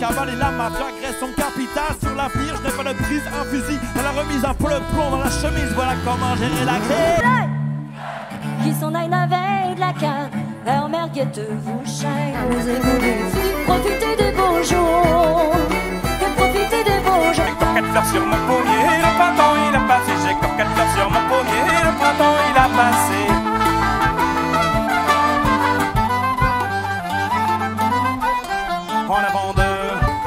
cabale et la mafia agresse son capital sur l'avenir. Je n'ai pas de prise en fusil. À la remise en le plomb dans la chemise, voilà comment gérer la crise. Qui s'en aille la veille de la carte, leur mère guette vous chaîne. Osez-vous les profitez des beaux jours. Et profitez des beaux jours. Coquette fleur sur mon pommier, en avant d'eux.